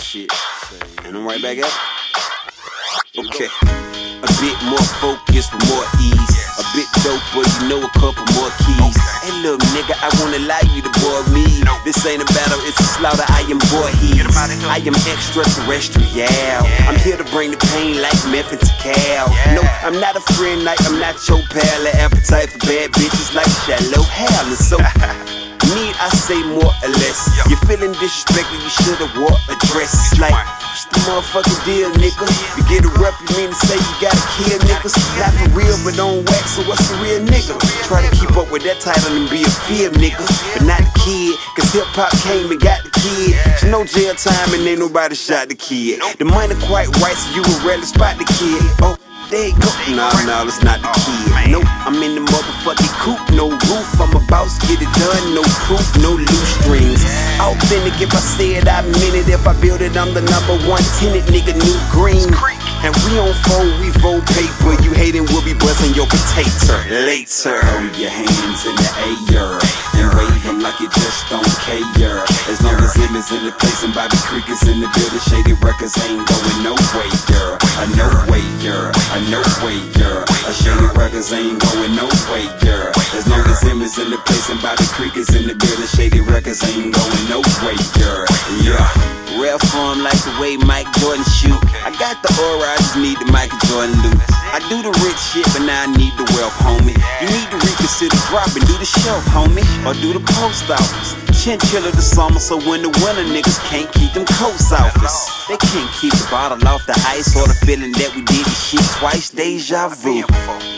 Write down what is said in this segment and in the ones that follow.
shit. And I'm right back at it. Okay. A bit more focus with more ease. A bit dope, but you know a couple more keys. Hey, look, nigga, I won't allow you to bore me. This ain't a battle, it's a slaughter. I am Voorhees. I am extraterrestrial. I'm here to bring the pain like Memphis to Cal. No, I'm not a friend like I'm not your pal. An appetite for bad bitches like Shallow Hal. So. Need I say more or less? You feeling disrespected, you should've wore a dress. It's like, what's the motherfucking deal, nigga? You get a rep, you mean to say you gotta kill niggas? Not for real, but don't wax, so what's a real nigga? Try to keep up with that title and be a fear nigga, but not the kid. Cause hip hop came and got the kid. You no jail time and ain't nobody shot the kid. The money quite right, so you would rarely spot the kid. Oh, there you go. Nah, nah, that's not the kid. Nope, I'm in the motherfucking coop, no roof. I'm about get it done, no proof, no loose strings. Authentic if I say it, I mean it. If I build it, I'm the number one tenant, nigga, new green. And we on phone, we vote paper. You hating, we'll be busting your potato later. Throw your hands in the air and wave them like you just don't care. As long as Em in the place and Bobby Creek is in the building, Shady Records ain't going no nowhere. I know way, I know way, A Shady Records ain't going no nowhere. As long as Em is in the place and Bobby Creek is in the building, Shady Records ain't going no nowhere. Yeah. Rare form like the way Mike Jordan shoot. I got the aura, I just need the Michael Jordan loot. I do the rich shit, but now I need the wealth, homie. You need to reconsider dropping, do the shelf, homie, or do the post office. Chinchilla the summer, so when the winter niggas can't keep them coats off us. They can't keep the bottle off the ice or the feeling that we did the shit twice, deja vu.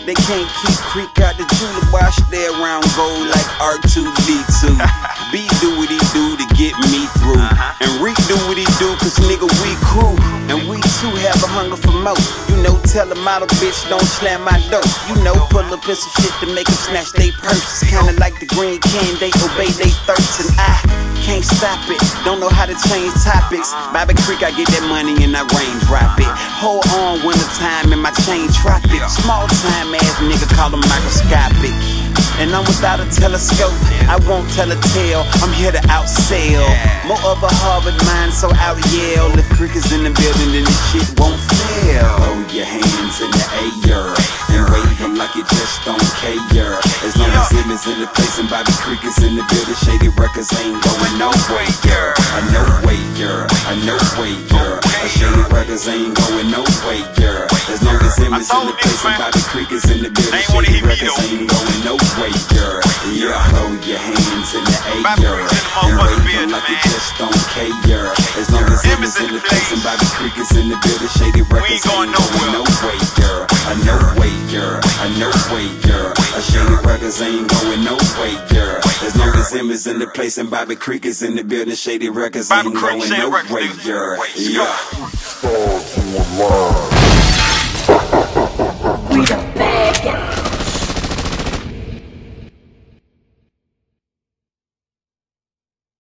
They can't keep Creek out the jeweler while stay around gold like R2D2. B do what he do to get me through. Uh-huh. And Reek do what he do, cause nigga, we cool. And we too have a hunger for more. You know, tell a model bitch, don't slam my door. You know, pull up in some shit to make them snatch they purses. Kinda like the green can, they obey they thirst. And I can't stop it, don't know how to change topics. Uh-huh. Bobby Creek, I get that money and I rain drop it. Uh-huh. Hold on, winter time and my chain tropic. Small time ass nigga, call them microscopic. And I'm without a telescope, I won't tell a tale. I'm here to outsell. More of a Harvard mind, so out Yale. If Creek is in the building, then this shit won't fail. Throw your hands in the air and wave them like you just don't care. As long as Em is in the place and Bobby Creek is in the building, Shady Records ain't going nowhere. I know way, I know way, Shady Records ain't going nowhere. As long as is in the place. And Bobby Creek is in the building, Shady Records ain't going nowhere. Yeah, throw your hands in the air and wave them like you just don't care. As long as is in the place. and Bobby Creek is in the building, Shady Records ain't going nowhere. I know way, a no way, girl. A shady records ain't going no way, girl. As long as Em is in the place and Bobby Creek is in the building, shady records ain't going no way, girl. Yeah. We don't.